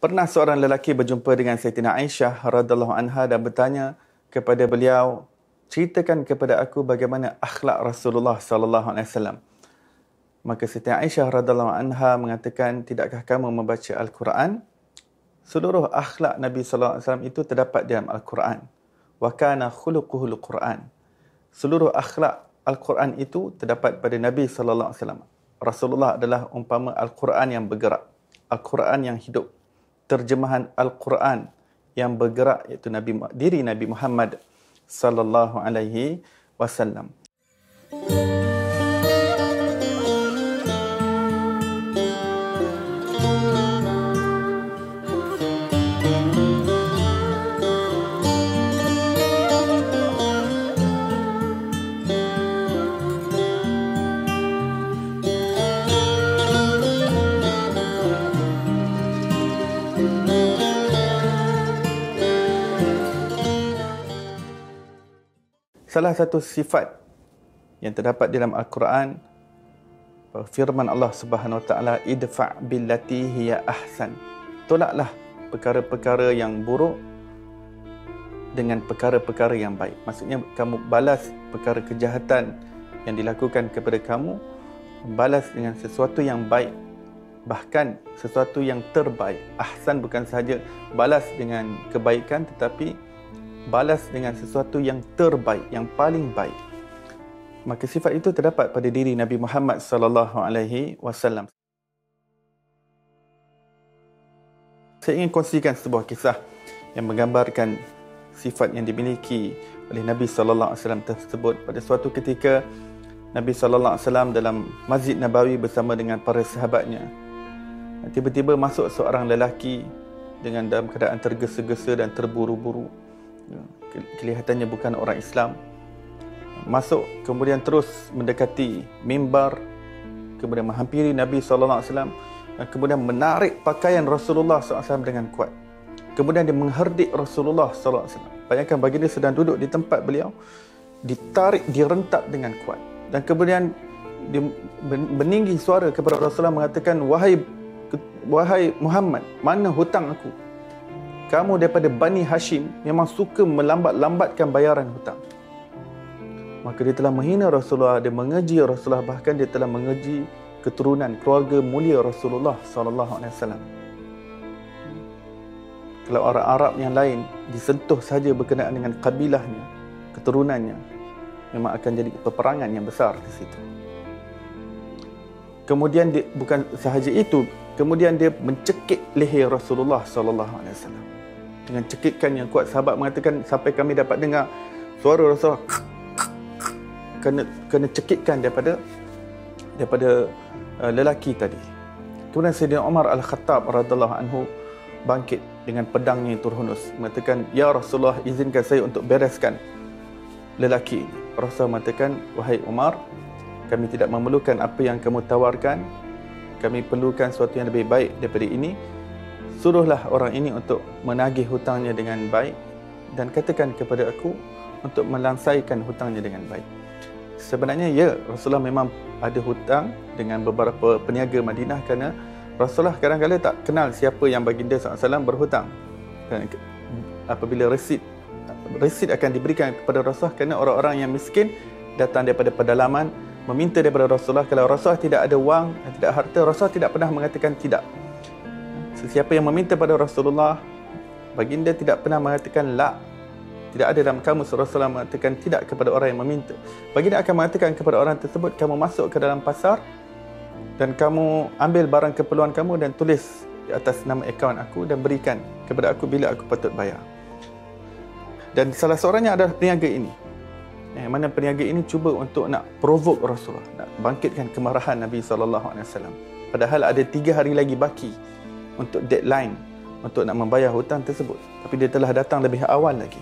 Pernah seorang lelaki berjumpa dengan Sayyidina Aisyah radhiyallahu anha dan bertanya kepada beliau, ceritakan kepada aku bagaimana akhlak Rasulullah sallallahu alaihi wasallam. Maka Sayyidina Aisyah radhiyallahu anha mengatakan, tidakkah kamu membaca Al-Quran? Seluruh akhlak Nabi sallallahu alaihi wasallam itu terdapat dalam Al-Quran. Wa kana khuluquhul Quran. Seluruh akhlak Al-Quran itu terdapat pada Nabi sallallahu alaihi wasallam. Rasulullah adalah umpama Al-Quran yang bergerak, Al-Quran yang hidup terjemahan Al-Quran yang bergerak iaitu Nabi diri Nabi Muhammad sallallahu alaihi wasallam. Salah satu sifat yang terdapat dalam Al-Quran firman Allah Subhanahu Wa Taala idfa billati hiya ahsan. Tolaklah perkara-perkara yang buruk dengan perkara-perkara yang baik. Maksudnya kamu balas perkara kejahatan yang dilakukan kepada kamu balas dengan sesuatu yang baik bahkan sesuatu yang terbaik. Ahsan bukan sahaja balas dengan kebaikan tetapi balas dengan sesuatu yang terbaik, yang paling baik. Maka sifat itu terdapat pada diri Nabi Muhammad sallallahu alaihi wasallam. Saya ingin kongsikan sebuah kisah yang menggambarkan sifat yang dimiliki oleh Nabi sallallahu alaihi wasallam tersebut pada suatu ketika Nabi sallallahu alaihi wasallam dalam Masjid Nabawi bersama dengan para sahabatnya. Tiba-tiba masuk seorang lelaki dengan dalam keadaan tergesa-gesa dan terburu-buru kelihatannya bukan orang Islam masuk kemudian terus mendekati mimbar kemudian menghampiri Nabi sallallahu alaihi wasallam dan kemudian menarik pakaian Rasulullah SAW dengan kuat. Kemudian dia mengherdik Rasulullah SAW. Bayangkan baginda sedang duduk di tempat beliau, ditarik, direntak dengan kuat. Dan kemudian dia meninggi suara kepada Rasulullah mengatakan, Wahai wahai Muhammad, mana hutang aku? Kamu daripada Bani Hashim memang suka melambat-lambatkan bayaran hutang. Maka dia telah menghina Rasulullah, dia mengeji Rasulullah, bahkan dia telah mengeji keturunan keluarga mulia Rasulullah sallallahu alaihi wasallam. Kalau orang Arab yang lain disentuh saja berkenaan dengan kabilahnya, keturunannya, memang akan jadi peperangan yang besar di situ. Kemudian dia, bukan sahaja itu, kemudian dia mencekik leher Rasulullah sallallahu alaihi wasallam dengan cekikan yang kuat. Sahabat mengatakan sampai kami dapat dengar suara Rasulullah. Kena kena cekikkan daripada daripada uh, lelaki tadi. Kemudian Sayyidina Umar Al-Khattab radhiyallahu anhu bangkit dengan pedangnya yang terhunus. Mengatakan ya Rasulullah izinkan saya untuk bereskan lelaki ini. Rasul mengatakan wahai Umar kami tidak memerlukan apa yang kamu tawarkan. Kami perlukan sesuatu yang lebih baik daripada ini suruhlah orang ini untuk menagih hutangnya dengan baik dan katakan kepada aku untuk melansaikan hutangnya dengan baik. Sebenarnya ya, Rasulullah memang ada hutang dengan beberapa peniaga Madinah kerana Rasulullah kadang-kadang tak kenal siapa yang baginda SAW berhutang. Apabila resit resit akan diberikan kepada Rasulullah kerana orang-orang yang miskin datang daripada pedalaman meminta daripada Rasulullah kalau Rasulullah tidak ada wang tidak harta Rasulullah tidak pernah mengatakan tidak Sesiapa yang meminta pada Rasulullah Baginda tidak pernah mengatakan la. Tidak ada dalam kamus Rasulullah mengatakan tidak kepada orang yang meminta. Baginda akan mengatakan kepada orang tersebut Kamu masuk ke dalam pasar Dan kamu ambil barang keperluan kamu Dan tulis di atas nama akaun aku Dan berikan kepada aku bila aku patut bayar. Dan salah seorangnya adalah peniaga ini yang mana peniaga ini cuba untuk nak provoke Rasulullah Nak bangkitkan kemarahan Nabi SAW Padahal ada tiga hari lagi baki untuk deadline untuk nak membayar hutang tersebut. Tapi dia telah datang lebih awal lagi.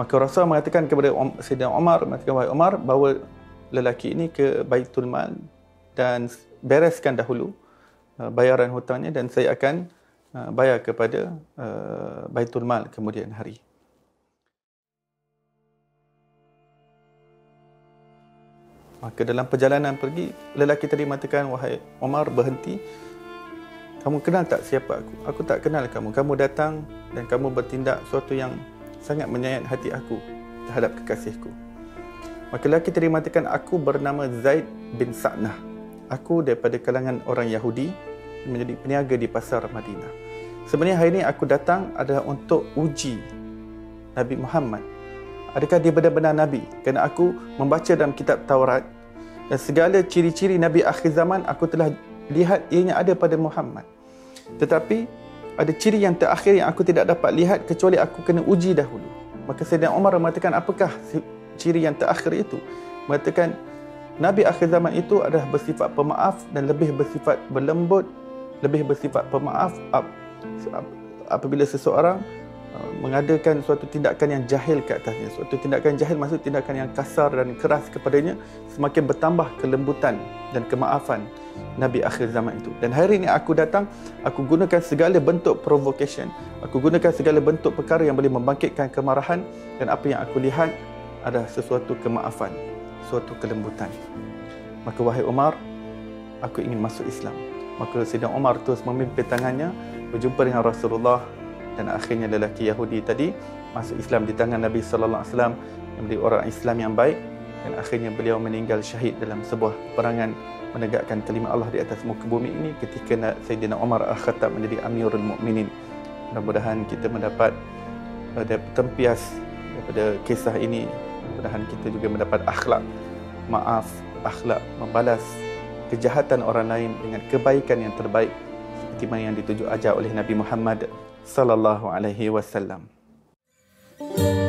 Maka Rasul mengatakan kepada Sayyidina Umar mengatakan wahai Umar bawa lelaki ini ke Baitul Mal dan bereskan dahulu uh, bayaran hutangnya dan saya akan uh, bayar kepada uh, Baitul Mal kemudian hari. Maka dalam perjalanan pergi, lelaki tadi mengatakan, wahai Umar berhenti kamu kenal tak siapa aku? Aku tak kenal kamu. Kamu datang dan kamu bertindak sesuatu yang sangat menyayat hati aku terhadap kekasihku. Maka lelaki tadi mengatakan, aku bernama Zaid bin Sa'nah. Aku daripada kalangan orang Yahudi menjadi peniaga di pasar Madinah. Sebenarnya hari ini aku datang adalah untuk uji Nabi Muhammad. Adakah dia benar-benar Nabi? Kerana aku membaca dalam kitab Taurat dan segala ciri-ciri Nabi akhir zaman aku telah lihat ianya ada pada Muhammad. Tetapi ada ciri yang terakhir yang aku tidak dapat lihat kecuali aku kena uji dahulu. Maka Sayyidina Umar mengatakan apakah ciri yang terakhir itu? Mengatakan Nabi akhir zaman itu adalah bersifat pemaaf dan lebih bersifat berlembut, lebih bersifat pemaaf apabila seseorang uh, mengadakan suatu tindakan yang jahil ke atasnya. Suatu tindakan jahil maksud tindakan yang kasar dan keras kepadanya semakin bertambah kelembutan dan kemaafan Nabi akhir zaman itu. Dan hari ini aku datang, aku gunakan segala bentuk provocation. Aku gunakan segala bentuk perkara yang boleh membangkitkan kemarahan dan apa yang aku lihat adalah sesuatu kemaafan, suatu kelembutan. Maka wahai Umar, aku ingin masuk Islam. Maka Sayyidina Umar terus memimpin tangannya berjumpa dengan Rasulullah dan akhirnya lelaki Yahudi tadi masuk Islam di tangan Nabi wasallam yang menjadi orang Islam yang baik dan akhirnya beliau meninggal syahid dalam sebuah peperangan menegakkan kalimah Allah di atas muka bumi ini ketika Sayyidina Umar Al-Khattab menjadi Amirul Mukminin. Mudah-mudahan kita mendapat ada tempias daripada kisah ini. Mudah-mudahan kita juga mendapat akhlak maaf, akhlak membalas kejahatan orang lain dengan kebaikan yang terbaik seperti mana yang dituju ajar oleh Nabi Muhammad sallallahu alaihi wasallam. thank you